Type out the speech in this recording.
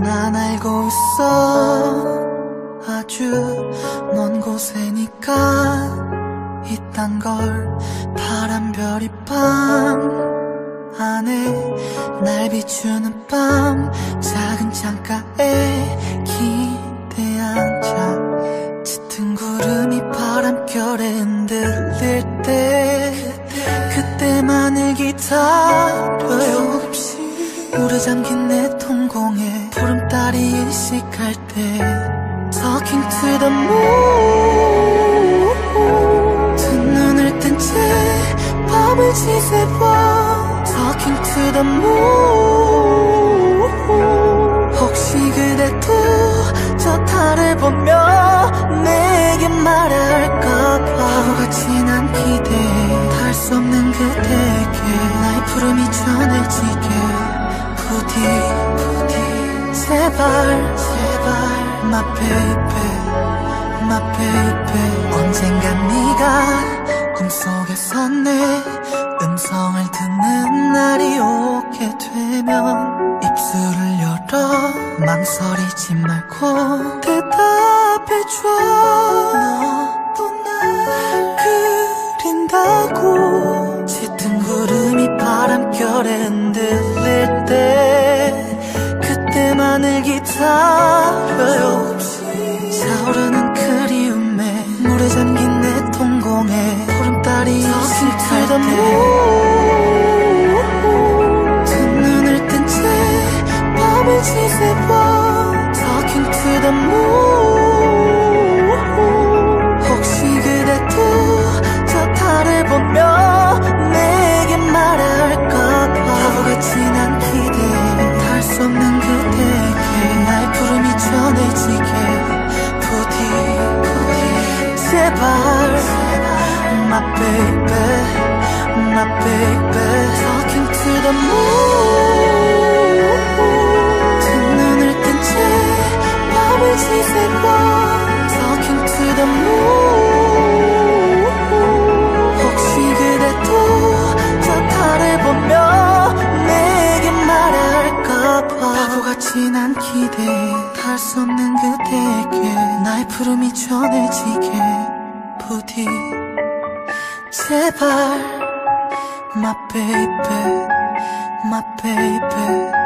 난 알고 있어. 아주 먼 곳에니까 이딴 걸 파란 별이 밤. 안에 날 비추는 밤. 작은 창가에 기대 앉아 짙은 구름이 바람결에 흔들릴 때 그때만을 기다려요. 물에 잠긴 내 동공에 보름달이 일식할 때 Talking to the moon 두 눈을 뜬 채 밤을 지새워 Talking to the moon 혹시 그대도 저 달을 보며 내게 말할까 봐. 바보같이 난 기대해 닿을 수 없는 그대에게 나의 푸름이 전해지게 부디 제발 제발. My baby my baby. 언젠간 네가 꿈속에서 내 음성을 듣는 날이 오게 되면 입술을 열어 망설이지 말고 대답해줘. 너도 날 그린다고. 짙은 구름이 바람결에 흔들릴 때 그때만을 기다려요. 차오르는 그리움에 물에 잠긴 내 동공에 보름달이 시크할 때두 눈을 뜬 채 밤을 지새워 Talking to the moon 제발. My baby My baby Talking to the moon. 두 눈을 뜬채 밤을 지새워 Talking to the moon. 혹시 그대도 저 달을 보며 내게 말할까 봐. 바보같이 난 기대해 닿을 수 없는 그대에게 나의 푸름이 전해지게 부디 제발 My baby My baby